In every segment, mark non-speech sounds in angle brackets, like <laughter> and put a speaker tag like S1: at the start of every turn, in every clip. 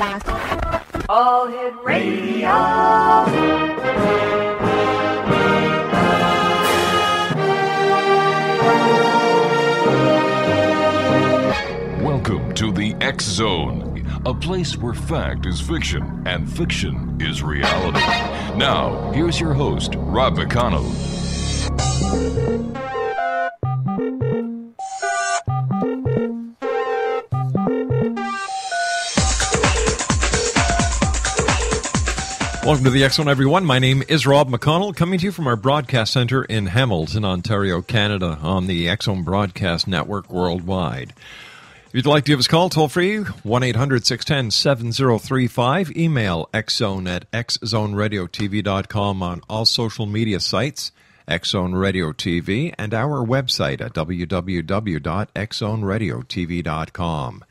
S1: All Hit Radio.
S2: Welcome to the X Zone, a place where fact is fiction and fiction is reality. Now, here's your host, Rob McConnell.
S3: Welcome to the Zone, everyone. My name is Rob McConnell, coming to you from our broadcast center in Hamilton, Ontario, Canada, on the Zone Broadcast Network worldwide. If you'd like to give us a call, toll free, 1 800 610 7035. Email xzone at xzoneradiotv.com on all social media sites, Xzone Radio TV, and our website at www.xzoneradiotv.com.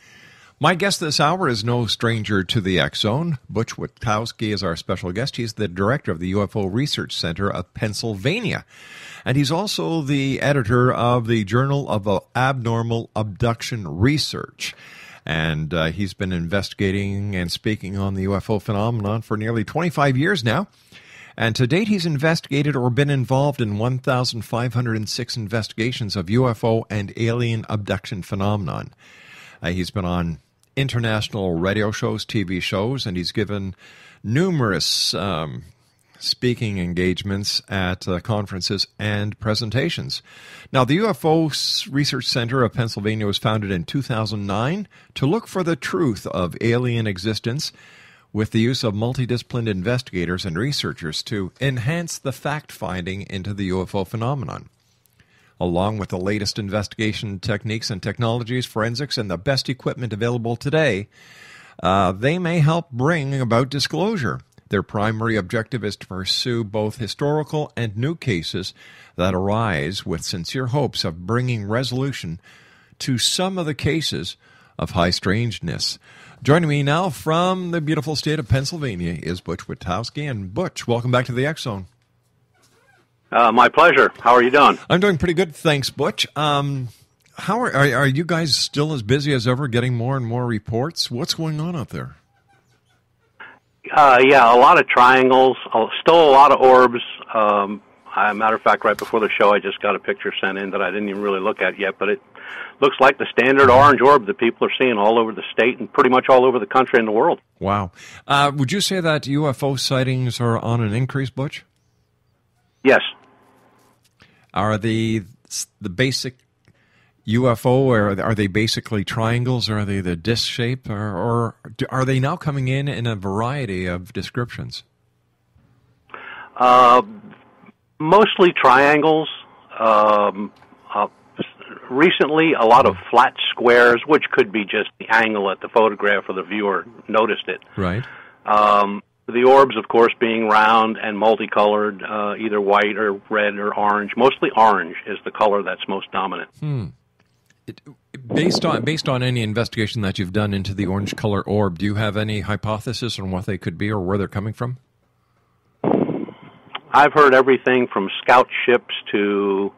S3: My guest this hour is no stranger to the X Zone. Butch Witkowski is our special guest. He's the director of the UFO Research Center of Pennsylvania. And he's also the editor of the Journal of Abnormal Abduction Research. And uh, he's been investigating and speaking on the UFO phenomenon for nearly 25 years now. And to date, he's investigated or been involved in 1,506 investigations of UFO and alien abduction phenomenon. Uh, he's been on international radio shows, TV shows, and he's given numerous um, speaking engagements at uh, conferences and presentations. Now, the UFO Research Center of Pennsylvania was founded in 2009 to look for the truth of alien existence with the use of multidisciplined investigators and researchers to enhance the fact finding into the UFO phenomenon along with the latest investigation techniques and technologies, forensics, and the best equipment available today, uh, they may help bring about disclosure. Their primary objective is to pursue both historical and new cases that arise with sincere hopes of bringing resolution to some of the cases of high strangeness. Joining me now from the beautiful state of Pennsylvania is Butch Witkowski. And Butch, welcome back to the X Zone.
S4: Uh, my pleasure. How are you doing?
S3: I'm doing pretty good, thanks, Butch. Um, how are, are, are you guys still as busy as ever, getting more and more reports? What's going on out there?
S4: Uh, yeah, a lot of triangles, still a lot of orbs. Um, a matter of fact, right before the show, I just got a picture sent in that I didn't even really look at yet, but it looks like the standard orange orb that people are seeing all over the state and pretty much all over the country and the world.
S3: Wow. Uh, would you say that UFO sightings are on an increase, Butch?
S4: Yes.
S3: Are the the basic UFO, or are they basically triangles, or are they the disc shape, or, or are they now coming in in a variety of descriptions?
S4: Uh, mostly triangles. Um, uh, recently, a lot of flat squares, which could be just the angle at the photograph or the viewer noticed it.
S3: Right.
S4: Um, the orbs, of course, being round and multicolored, uh, either white or red or orange. Mostly orange is the color that's most dominant.
S3: Hmm. It, based on based on any investigation that you've done into the orange color orb, do you have any hypothesis on what they could be or where they're coming from?
S4: I've heard everything from scout ships to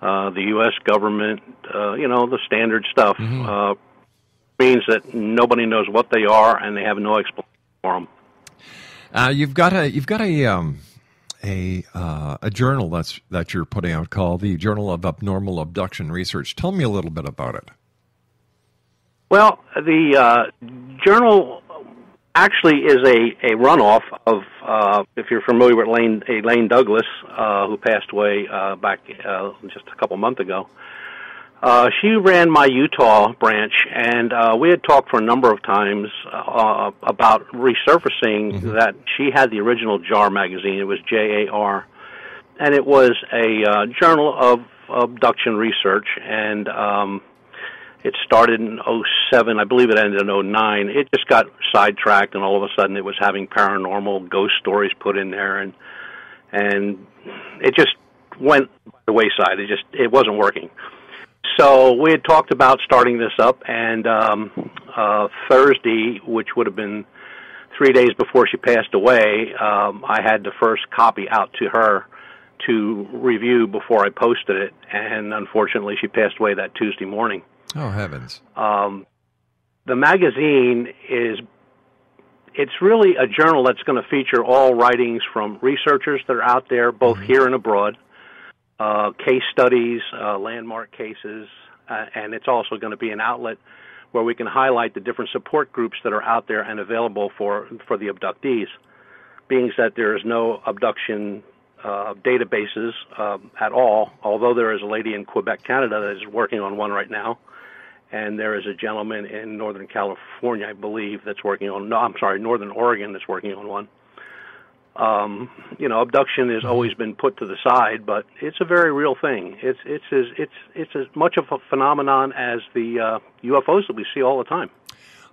S4: uh, the U.S. government. Uh, you know, the standard stuff.
S3: Mm-hmm.
S4: Uh, means that nobody knows what they are and they have no explanation.
S3: Uh, you've got a you've got a um, a uh, a journal that's that you're putting out called the Journal of Abnormal Abduction Research. Tell me a little bit about it.
S4: Well, the uh, journal actually is a, a runoff of uh, if you're familiar with Lane a Lane Douglas uh, who passed away uh, back uh, just a couple months ago. Uh, she ran my Utah branch, and uh, we had talked for a number of times uh, about resurfacing
S3: Mm-hmm.
S4: that she had the original JAR magazine. It was J A R, and it was a uh, journal of abduction research, and um, it started in '07. I believe it ended in '09. It just got sidetracked, and all of a sudden, it was having paranormal ghost stories put in there, and and it just went by the wayside. It just it wasn't working. So we had talked about starting this up, and um, uh, Thursday, which would have been three days before she passed away, um, I had the first copy out to her to review before I posted it, and unfortunately, she passed away that Tuesday morning.
S3: Oh heavens!
S4: Um, the magazine is it's really a journal that's going to feature all writings from researchers that are out there, both mm-hmm. here and abroad, uh, case studies, uh, landmark cases, uh, and it's also going to be an outlet where we can highlight the different support groups that are out there and available for for the abductees. Being that there is no abduction uh, databases uh, at all, although there is a lady in Quebec, Canada, that is working on one right now, and there is a gentleman in Northern California, I believe, that's working on. No, I'm sorry, Northern Oregon, that's working on one. Um, you know, abduction has always been put to the side, but it's a very real thing. It's it's as it's it's as much of a phenomenon as the uh, UFOs that we see all the time.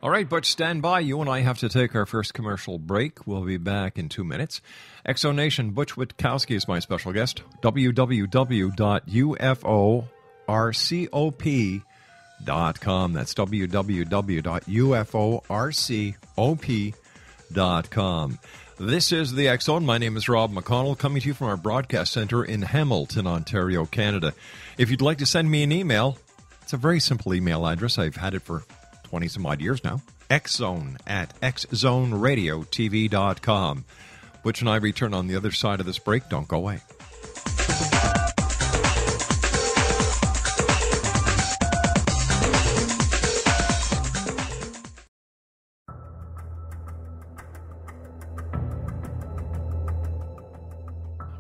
S3: All right, but stand by. You and I have to take our first commercial break. We'll be back in two minutes. Exonation, Butch Witkowski is my special guest. www.uforcop.com. That's www.uforcop.com. This is the X Zone. My name is Rob McConnell, coming to you from our broadcast center in Hamilton, Ontario, Canada. If you'd like to send me an email, it's a very simple email address. I've had it for 20 some odd years now. Xzone at xzoneradiotv.com. Butch and I return on the other side of this break. Don't go away.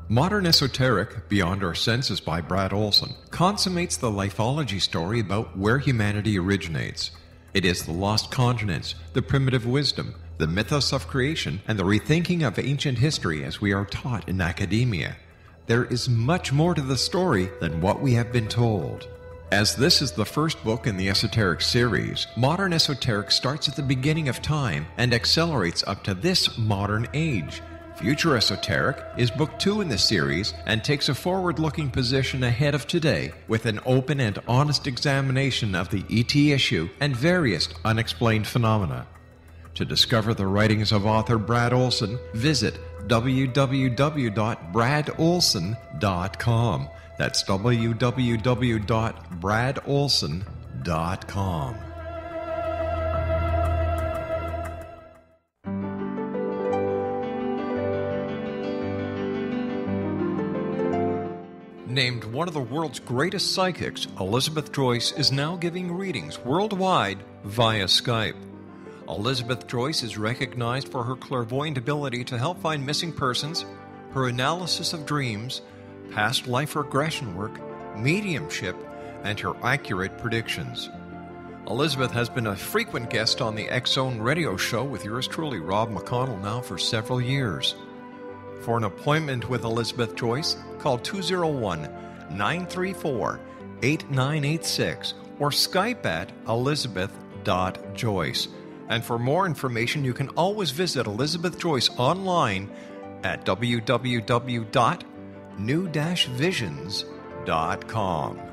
S3: Modern Esoteric, Beyond Our Senses by Brad Olson, consummates the lifeology story about where humanity originates. It is the lost continents, the primitive wisdom, the mythos of creation, and the rethinking of ancient history as we are taught in academia. There is much more to the story than what we have been told. As this is the first book in the Esoteric series, Modern Esoteric starts at the beginning of time and accelerates up to this modern age. Future Esoteric is book two in the series and takes a forward looking position ahead of today with an open and honest examination of the ET issue and various unexplained phenomena. To discover the writings of author Brad Olson, visit www.bradolson.com. That's www.bradolson.com. Named one of the world's greatest psychics, Elizabeth Joyce is now giving readings worldwide via Skype. Elizabeth Joyce is recognized for her clairvoyant ability to help find missing persons, her analysis of dreams, past life regression work, mediumship, and her accurate predictions. Elizabeth has been a frequent guest on the Zone radio show with yours truly, Rob McConnell, now for several years. For an appointment with Elizabeth Joyce, call 201 934 8986 or Skype at elizabeth.joyce. And for more information, you can always visit Elizabeth Joyce online at www.new-visions.com.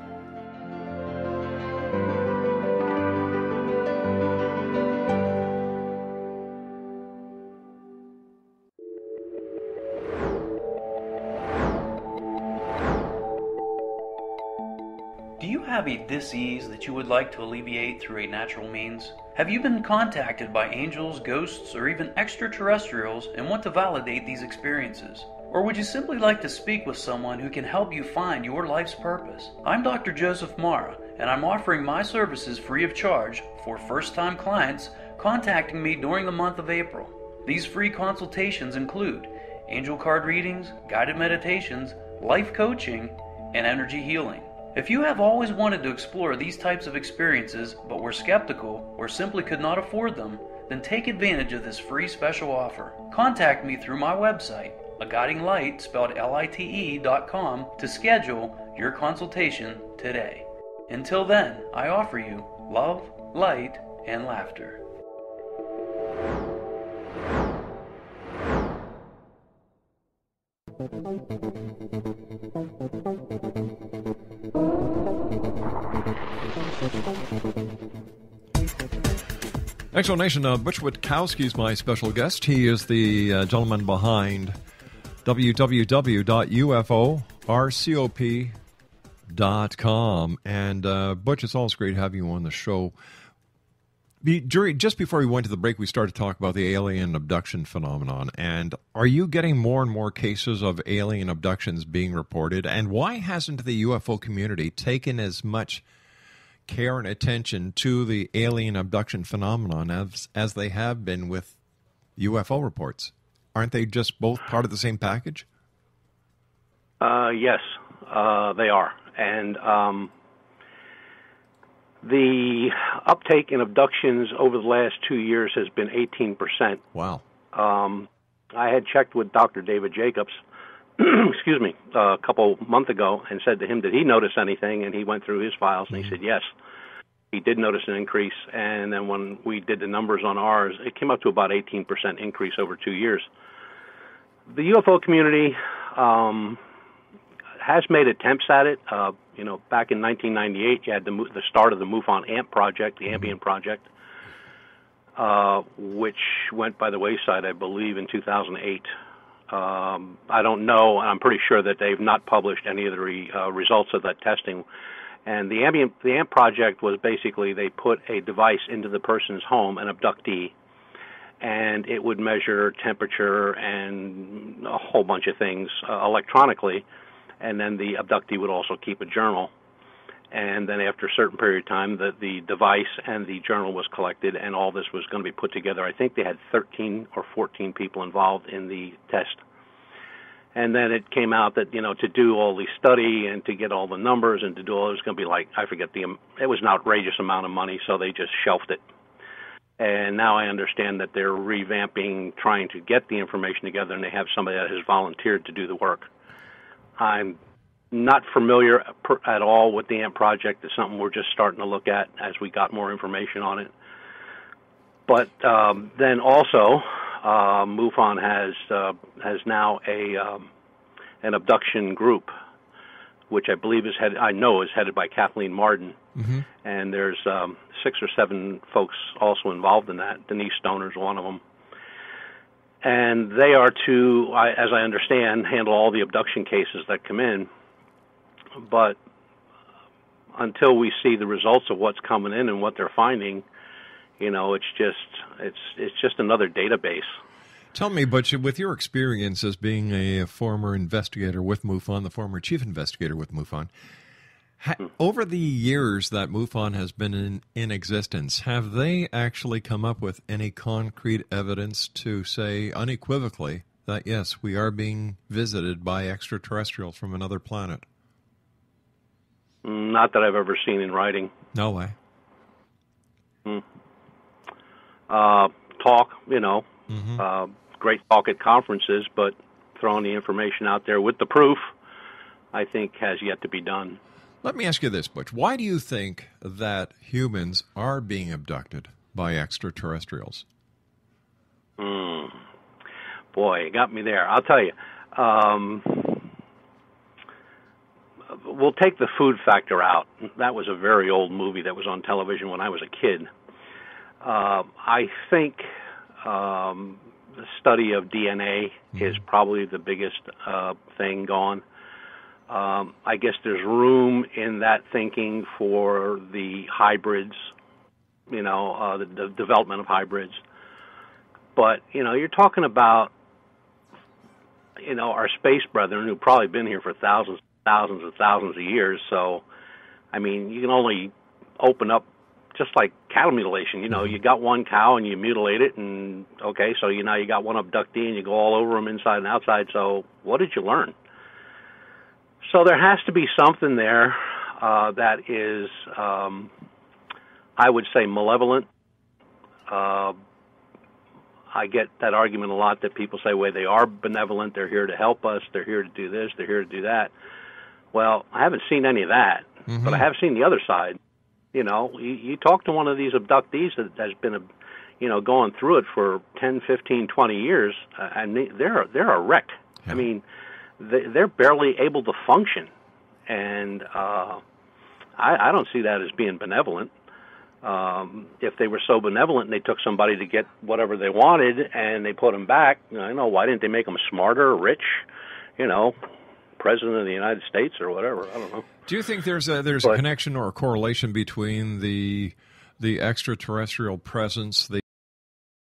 S5: have a disease that you would like to alleviate through a natural means? Have you been contacted by angels, ghosts, or even extraterrestrials and want to validate these experiences? Or would you simply like to speak with someone who can help you find your life's purpose? I'm Dr. Joseph Mara, and I'm offering my services free of charge for first time clients contacting me during the month of April. These free consultations include angel card readings, guided meditations, life coaching, and energy healing. If you have always wanted to explore these types of experiences but were skeptical or simply could not afford them, then take advantage of this free special offer. Contact me through my website, a guiding light spelled L-I-T-E dot com to schedule your consultation today. Until then, I offer you love, light, and laughter.
S3: Explanation uh, Butch Witkowski is my special guest. He is the uh, gentleman behind www.uforcop.com. And uh, Butch, it's always great having you on the show. Be, during, just before we went to the break, we started to talk about the alien abduction phenomenon. And are you getting more and more cases of alien abductions being reported? And why hasn't the UFO community taken as much care and attention to the alien abduction phenomenon as, as they have been with UFO reports? Aren't they just both part of the same package?
S4: Uh, yes, uh, they are. And um, the uptake in abductions over the last two years has been 18%.
S3: Wow.
S4: Um, I had checked with Dr. David Jacobs, <clears throat> excuse me, uh, a couple months ago and said to him, did he notice anything? And he went through his files and he said, yes. He did notice an increase. And then when we did the numbers on ours, it came up to about 18% increase over two years. The UFO community um, has made attempts at it. Uh, you know, back in 1998, you had the the start of the MUFON AMP project, the Ambient project, uh, which went by the wayside, I believe, in 2008. Um, I don't know. And I'm pretty sure that they've not published any of the re, uh, results of that testing. And the ambient, the AMP project was basically they put a device into the person's home, an abductee, and it would measure temperature and a whole bunch of things uh, electronically and then the abductee would also keep a journal. And then after a certain period of time, the, the device and the journal was collected, and all this was going to be put together. I think they had 13 or 14 people involved in the test. And then it came out that you know to do all the study and to get all the numbers and to do all it was going to be like I forget the it was an outrageous amount of money, so they just shelved it. And now I understand that they're revamping, trying to get the information together, and they have somebody that has volunteered to do the work. I'm not familiar at all with the AMP project. It's something we're just starting to look at as we got more information on it. But um, then also, uh, MUFON has uh, has now a um, an abduction group, which I believe is headed I know is headed by Kathleen Marden, mm-hmm. and there's um, six or seven folks also involved in that. Denise Stoner is one of them and they are to, as I understand, handle all the abduction cases that come in. But until we see the results of what's coming in and what they're finding, you know, it's just it's it's just another database.
S3: Tell me, but with your experience as being a former investigator with MUFON, the former chief investigator with MUFON, Ha- over the years that MUFON has been in, in existence, have they actually come up with any concrete evidence to say unequivocally that yes, we are being visited by extraterrestrials from another planet?
S4: Not that I've ever seen in writing.
S3: No way.
S4: Hmm. Uh, talk, you know, mm-hmm. uh, great talk at conferences, but throwing the information out there with the proof, I think, has yet to be done.
S3: Let me ask you this, Butch. Why do you think that humans are being abducted by extraterrestrials?
S4: Mm. Boy, you got me there. I'll tell you. Um, we'll take the food factor out. That was a very old movie that was on television when I was a kid. Uh, I think um, the study of DNA mm-hmm. is probably the biggest uh, thing gone. Um, I guess there's room in that thinking for the hybrids, you know, uh, the, the development of hybrids. But you know, you're talking about, you know, our space brethren who've probably been here for thousands, thousands and thousands of years. So, I mean, you can only open up just like cattle mutilation. You know, you got one cow and you mutilate it, and okay, so you now you got one abductee and you go all over them inside and outside. So, what did you learn? So there has to be something there uh, that is, um, I would say, malevolent. Uh, I get that argument a lot that people say, well, they are benevolent, they're here to help us, they're here to do this, they're here to do that. Well, I haven't seen any of that, mm-hmm. but I have seen the other side. You know, you, you talk to one of these abductees that has been, a, you know, going through it for 10, 15, 20 years, uh, and they, they're they're a wreck. Yeah. I mean, they're barely able to function, and uh, I, I don't see that as being benevolent. Um, if they were so benevolent and they took somebody to get whatever they wanted and they put them back, you know, why didn't they make them smarter, rich, you know, president of the United States or whatever? I don't know.
S3: Do you think there's a there's but, a connection or a correlation between the the extraterrestrial presence, the